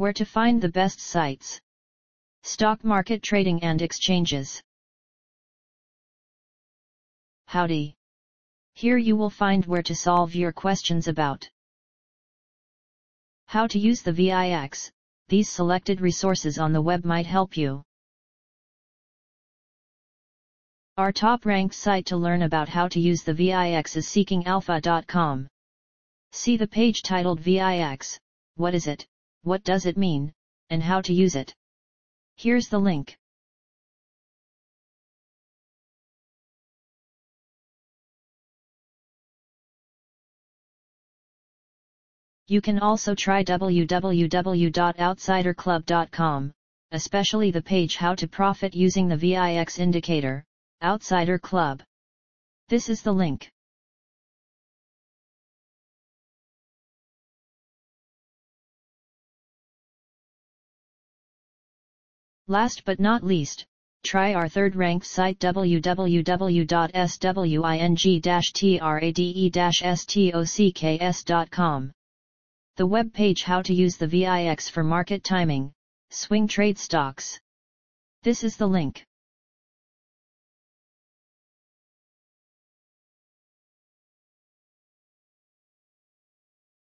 Where to find the best sites. Stock market trading and exchanges. Howdy. Here you will find where to solve your questions about how to use the VIX. These selected resources on the web might help you. Our top-ranked site to learn about how to use the VIX is seekingalpha.com. See the page titled VIX, what is it, what does it mean, and how to use it. Here's the link. You can also try www.outsiderclub.com, especially the page How to Profit Using the VIX Indicator, Outsider Club. This is the link. Last but not least, try our third-ranked site www.swing-trade-stocks.com. The web page How to use the VIX for market timing, swing trade stocks. This is the link.